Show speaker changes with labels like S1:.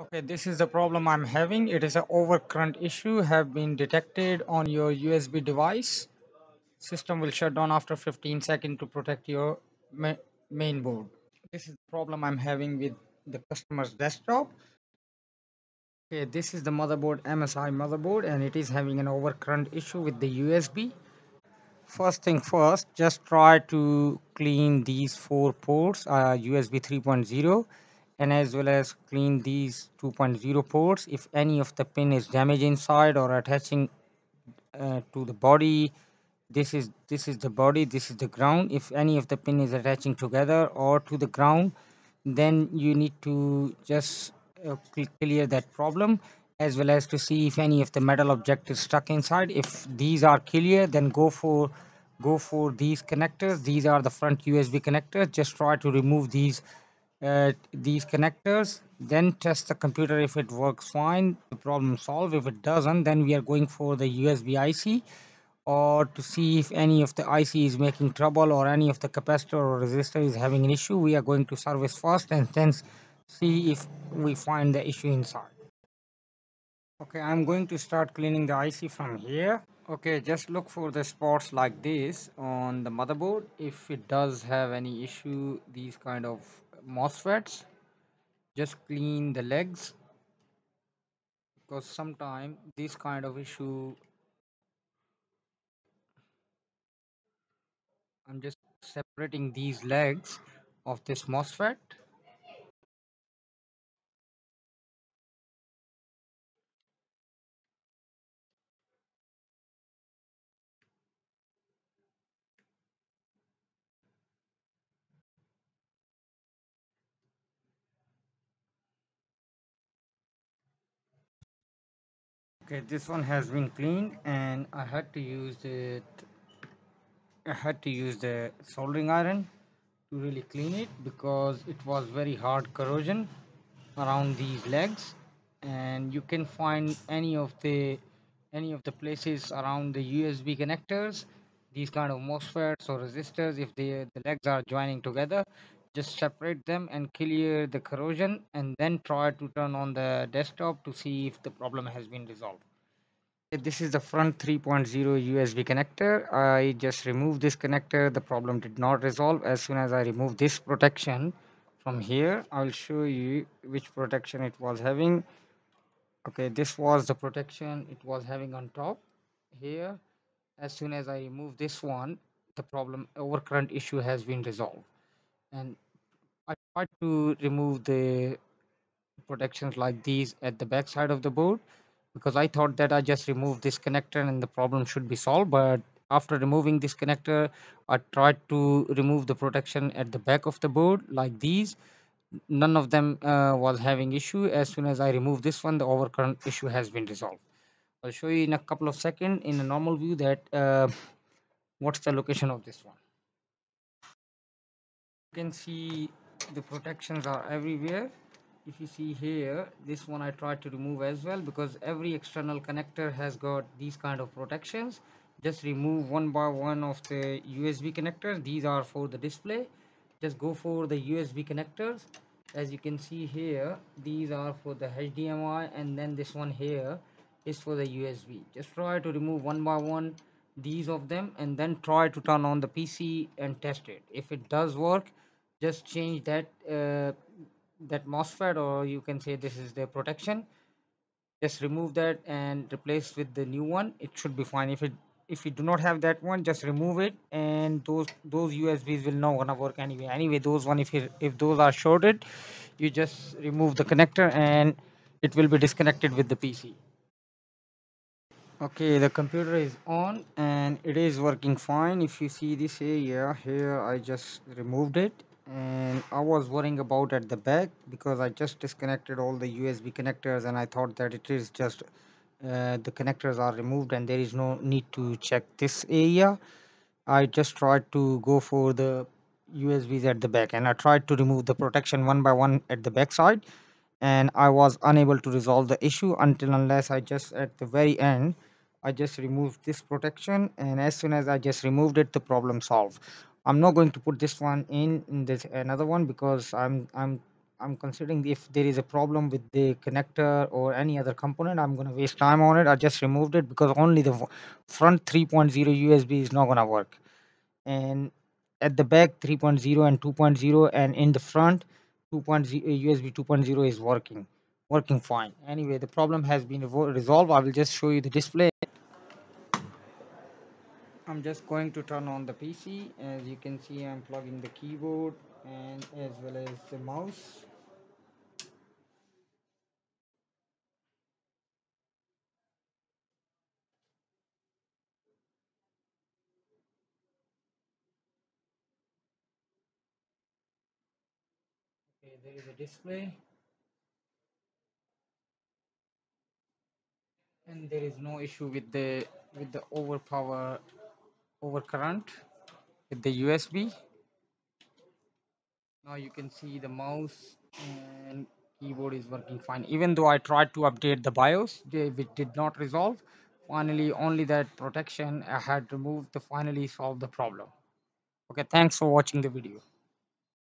S1: Okay, this is the problem I'm having. It is an overcurrent issue have been detected on your USB device. System will shut down after 15 seconds to protect your ma main board. This is the problem I'm having with the customer's desktop. Okay, this is the motherboard MSI motherboard and it is having an overcurrent issue with the USB. First thing first, just try to clean these four ports, uh, USB 3.0 and as well as clean these 2.0 ports if any of the pin is damaged inside or attaching uh, to the body this is this is the body this is the ground. If any of the pin is attaching together or to the ground then you need to just uh, clear that problem as well as to see if any of the metal object is stuck inside. If these are clear then go for go for these connectors. These are the front usb connectors. Just try to remove these uh, these connectors then test the computer if it works fine the problem solved. If it doesn't then we are going for the usb ic or to see if any of the ic is making trouble or any of the capacitor or resistor is having an issue. We are going to service first and then see if we find the issue inside. Okay i'm going to start cleaning the ic from here. Okay just look for the spots like this on the motherboard. If it does have any issue these kind of MOSFETs. Just clean the legs. Because sometimes this kind of issue I'm just separating these legs of this MOSFET okay this one has been cleaned and I had to use it I had to use the soldering iron to really clean it because it was very hard corrosion around these legs. And you can find any of the any of the places around the USB connectors these kind of MOSFETs or resistors if they the legs are joining together just separate them and clear the corrosion and then try to turn on the desktop to see if the problem has been resolved this is the front 3.0 USB connector. I just removed this connector. The problem did not resolve. As soon as I remove this protection from here, I'll show you which protection it was having. Okay, this was the protection it was having on top here. As soon as I remove this one, the problem overcurrent issue has been resolved. And I tried to remove the protections like these at the back side of the board because I thought that I just removed this connector and the problem should be solved but after removing this connector I tried to remove the protection at the back of the board like these. None of them uh, was having issue. As soon as I remove this one the overcurrent issue has been resolved. I'll show you in a couple of seconds in a normal view that uh, what's the location of this one. You can see the protections are everywhere. If you see here this one I tried to remove as well because every external connector has got these kind of protections. Just remove one by one of the USB connectors. These are for the display. Just go for the USB connectors. As you can see here these are for the HDMI and then this one here is for the USB just try to remove one by one these of them and then try to turn on the PC and test it. If it does work just change that uh, that MOSFET or you can say this is the protection. Just remove that and replace with the new one. It should be fine. If it if you do not have that one just remove it and those those usbs will not gonna work anyway. Anyway those one if you if those are shorted you just remove the connector and it will be disconnected with the pc okay the computer is on and it is working fine. If you see this area here i just removed it and I was worrying about at the back because I just disconnected all the USB connectors and I thought that it is just uh, the connectors are removed and there is no need to check this area. I just tried to go for the USBs at the back and I tried to remove the protection one by one at the back side and I was unable to resolve the issue until unless I just at the very end I just removed this protection and as soon as I just removed it the problem solved I'm not going to put this one in, in this another one because I'm I'm I'm considering if there is a problem with the connector or any other component, I'm gonna waste time on it. I just removed it because only the front 3.0 USB is not gonna work. And at the back 3.0 and 2.0 and in the front 2.0 USB 2.0 is working working fine. Anyway, the problem has been resolved. I will just show you the display. I'm just going to turn on the PC. As you can see, I'm plugging the keyboard and as well as the mouse. Okay, there is a display and there is no issue with the with the overpower overcurrent with the USB. Now you can see the mouse and keyboard is working fine. Even though I tried to update the BIOS, it did not resolve. Finally, only that protection I had removed to finally solve the problem. Okay, thanks for watching the video.